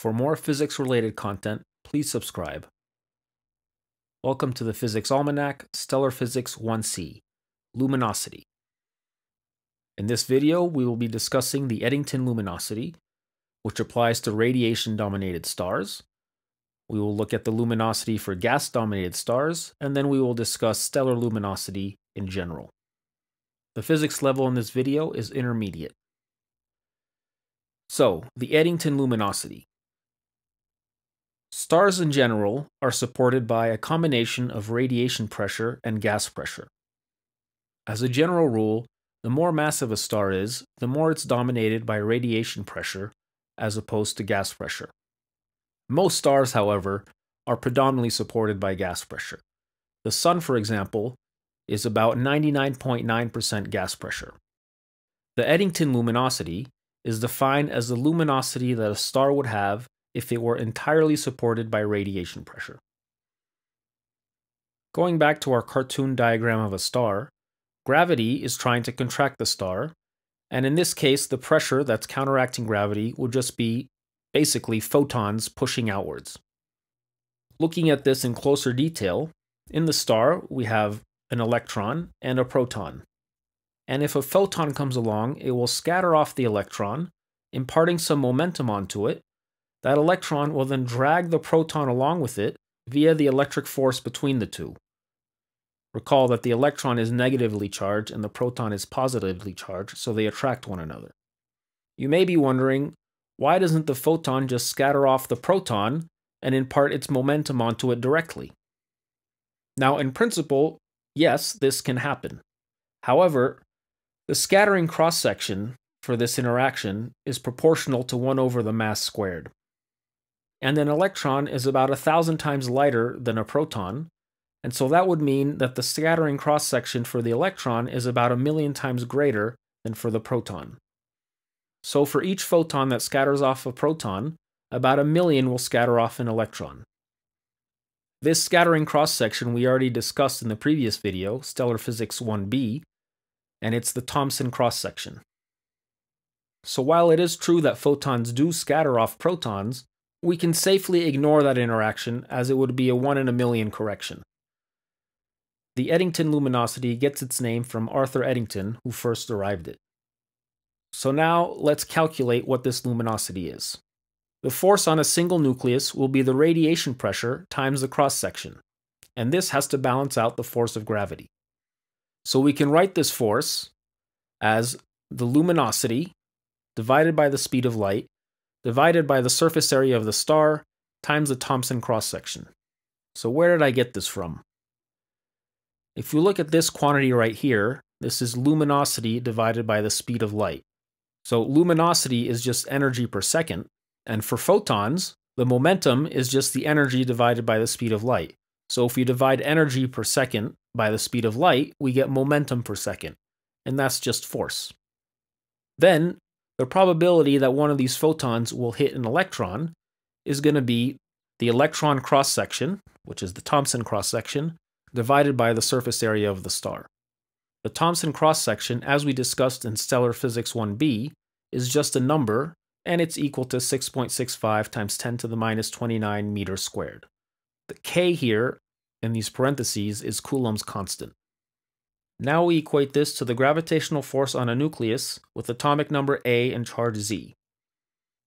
For more physics-related content, please subscribe. Welcome to the Physics Almanac, Stellar Physics 1c, Luminosity. In this video, we will be discussing the Eddington luminosity, which applies to radiation-dominated stars. We will look at the luminosity for gas-dominated stars, and then we will discuss stellar luminosity in general. The physics level in this video is intermediate. So, the Eddington luminosity. Stars in general are supported by a combination of radiation pressure and gas pressure. As a general rule, the more massive a star is, the more it's dominated by radiation pressure as opposed to gas pressure. Most stars, however, are predominantly supported by gas pressure. The Sun, for example, is about 99.9% gas pressure. The Eddington luminosity is defined as the luminosity that a star would have if it were entirely supported by radiation pressure. Going back to our cartoon diagram of a star, gravity is trying to contract the star, and in this case, the pressure that's counteracting gravity would just be basically photons pushing outwards. Looking at this in closer detail, in the star we have an electron and a proton. And if a photon comes along, it will scatter off the electron, imparting some momentum onto it, that electron will then drag the proton along with it via the electric force between the two. Recall that the electron is negatively charged and the proton is positively charged, so they attract one another. You may be wondering, why doesn't the photon just scatter off the proton and impart its momentum onto it directly? Now, in principle, yes, this can happen. However, the scattering cross section for this interaction is proportional to 1 over the mass squared and an electron is about a thousand times lighter than a proton, and so that would mean that the scattering cross section for the electron is about a million times greater than for the proton. So for each photon that scatters off a proton, about a million will scatter off an electron. This scattering cross section we already discussed in the previous video, Stellar Physics 1b, and it's the Thomson cross section. So while it is true that photons do scatter off protons, we can safely ignore that interaction as it would be a 1 in a million correction. The Eddington luminosity gets its name from Arthur Eddington, who first derived it. So now let's calculate what this luminosity is. The force on a single nucleus will be the radiation pressure times the cross section, and this has to balance out the force of gravity. So we can write this force as the luminosity divided by the speed of light divided by the surface area of the star times the Thomson cross-section. So where did I get this from? If you look at this quantity right here, this is luminosity divided by the speed of light. So luminosity is just energy per second, and for photons, the momentum is just the energy divided by the speed of light. So if we divide energy per second by the speed of light, we get momentum per second, and that's just force. Then the probability that one of these photons will hit an electron is going to be the electron cross section, which is the Thomson cross section, divided by the surface area of the star. The Thomson cross section, as we discussed in Stellar Physics 1b, is just a number, and it's equal to 6.65 times 10 to the minus 29 meters squared. The k here in these parentheses is Coulomb's constant. Now we equate this to the gravitational force on a nucleus with atomic number A and charge Z.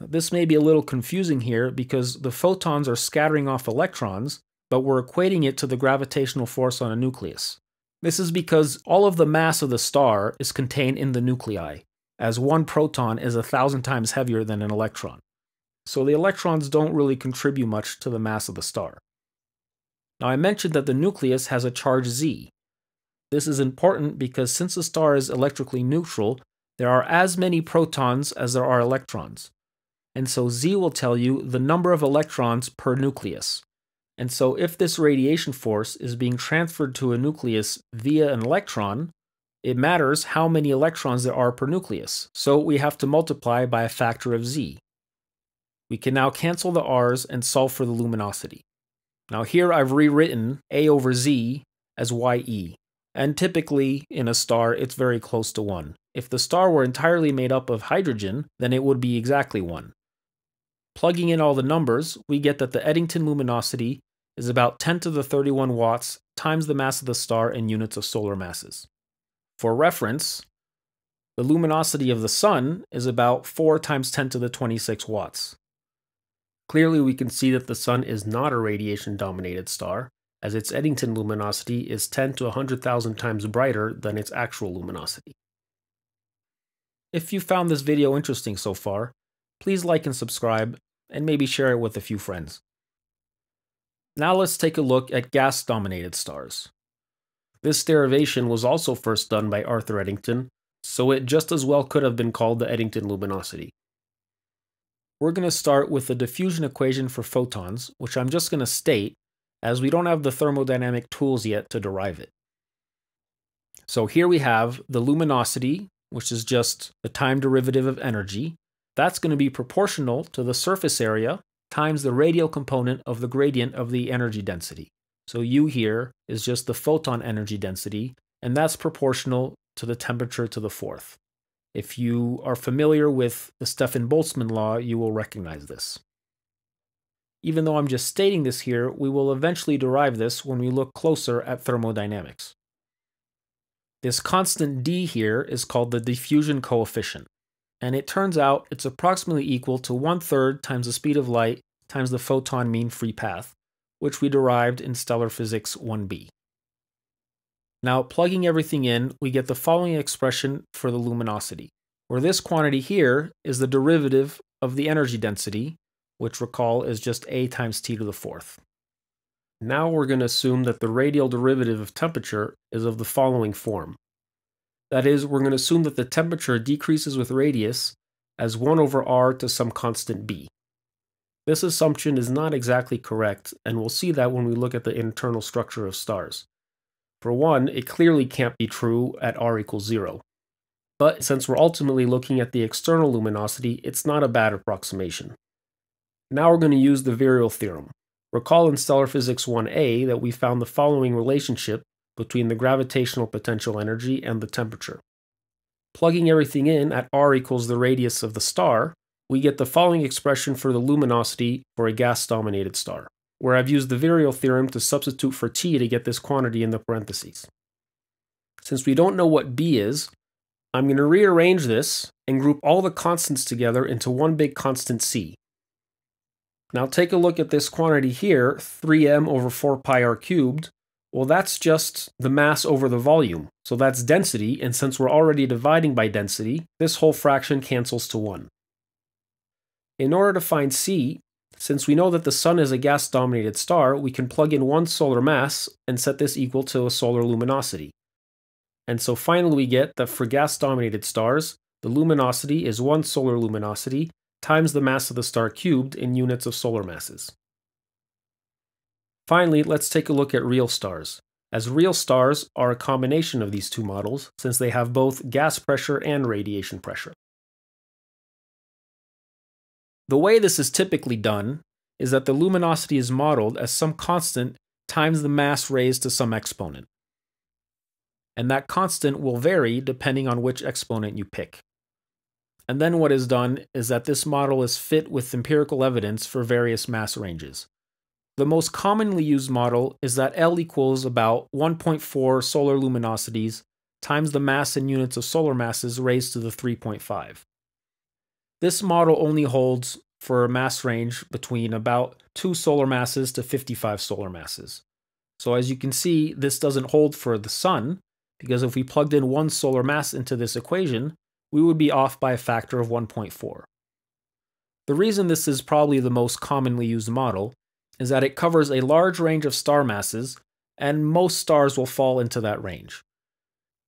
This may be a little confusing here because the photons are scattering off electrons, but we're equating it to the gravitational force on a nucleus. This is because all of the mass of the star is contained in the nuclei, as one proton is a thousand times heavier than an electron. So the electrons don't really contribute much to the mass of the star. Now I mentioned that the nucleus has a charge Z, this is important because since the star is electrically neutral, there are as many protons as there are electrons. And so Z will tell you the number of electrons per nucleus. And so if this radiation force is being transferred to a nucleus via an electron, it matters how many electrons there are per nucleus. So we have to multiply by a factor of Z. We can now cancel the R's and solve for the luminosity. Now here I've rewritten A over Z as YE and typically in a star it's very close to 1. If the star were entirely made up of hydrogen, then it would be exactly 1. Plugging in all the numbers, we get that the Eddington luminosity is about 10 to the 31 watts times the mass of the star in units of solar masses. For reference, the luminosity of the Sun is about 4 times 10 to the 26 watts. Clearly, we can see that the Sun is not a radiation dominated star, as its Eddington luminosity is 10 to 100,000 times brighter than its actual luminosity. If you found this video interesting so far, please like and subscribe, and maybe share it with a few friends. Now let's take a look at gas-dominated stars. This derivation was also first done by Arthur Eddington, so it just as well could have been called the Eddington luminosity. We're going to start with the diffusion equation for photons, which I'm just going to state, as we don't have the thermodynamic tools yet to derive it. So here we have the luminosity, which is just the time derivative of energy. That's going to be proportional to the surface area times the radial component of the gradient of the energy density. So U here is just the photon energy density, and that's proportional to the temperature to the fourth. If you are familiar with the Stefan Boltzmann law, you will recognize this. Even though I'm just stating this here, we will eventually derive this when we look closer at thermodynamics. This constant d here is called the diffusion coefficient and it turns out it's approximately equal to one third times the speed of light times the photon mean free path, which we derived in stellar physics 1b. Now, plugging everything in, we get the following expression for the luminosity, where this quantity here is the derivative of the energy density, which recall is just a times t to the fourth. Now we're going to assume that the radial derivative of temperature is of the following form. That is, we're going to assume that the temperature decreases with radius as 1 over r to some constant b. This assumption is not exactly correct, and we'll see that when we look at the internal structure of stars. For one, it clearly can't be true at r equals 0. But since we're ultimately looking at the external luminosity, it's not a bad approximation. Now we're going to use the virial theorem. Recall in stellar physics 1a that we found the following relationship between the gravitational potential energy and the temperature. Plugging everything in at r equals the radius of the star, we get the following expression for the luminosity for a gas-dominated star, where I've used the virial theorem to substitute for t to get this quantity in the parentheses. Since we don't know what b is, I'm going to rearrange this and group all the constants together into one big constant c. Now take a look at this quantity here, 3m over 4 pi r cubed, well, that's just the mass over the volume. So that's density, and since we're already dividing by density, this whole fraction cancels to 1. In order to find C, since we know that the Sun is a gas-dominated star, we can plug in one solar mass and set this equal to a solar luminosity. And so finally we get that for gas-dominated stars, the luminosity is one solar luminosity times the mass of the star cubed in units of solar masses. Finally, let's take a look at real stars, as real stars are a combination of these two models since they have both gas pressure and radiation pressure. The way this is typically done is that the luminosity is modeled as some constant times the mass raised to some exponent. And that constant will vary depending on which exponent you pick. And then what is done is that this model is fit with empirical evidence for various mass ranges. The most commonly used model is that L equals about 1.4 solar luminosities times the mass in units of solar masses raised to the 3.5. This model only holds for a mass range between about 2 solar masses to 55 solar masses. So as you can see, this doesn't hold for the Sun, because if we plugged in one solar mass into this equation, we would be off by a factor of 1.4. The reason this is probably the most commonly used model is that it covers a large range of star masses, and most stars will fall into that range.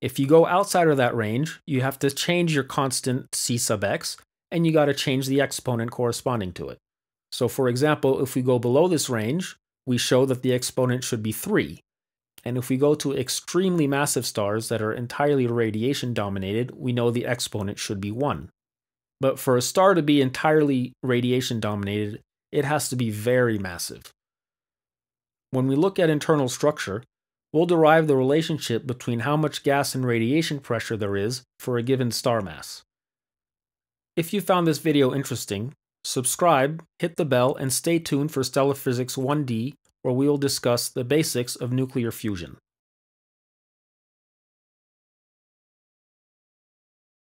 If you go outside of that range, you have to change your constant c sub x, and you got to change the exponent corresponding to it. So for example, if we go below this range, we show that the exponent should be 3. And if we go to extremely massive stars that are entirely radiation dominated, we know the exponent should be 1. But for a star to be entirely radiation dominated, it has to be very massive. When we look at internal structure, we'll derive the relationship between how much gas and radiation pressure there is for a given star mass. If you found this video interesting, subscribe, hit the bell, and stay tuned for Stellar Physics 1D, where we will discuss the basics of nuclear fusion.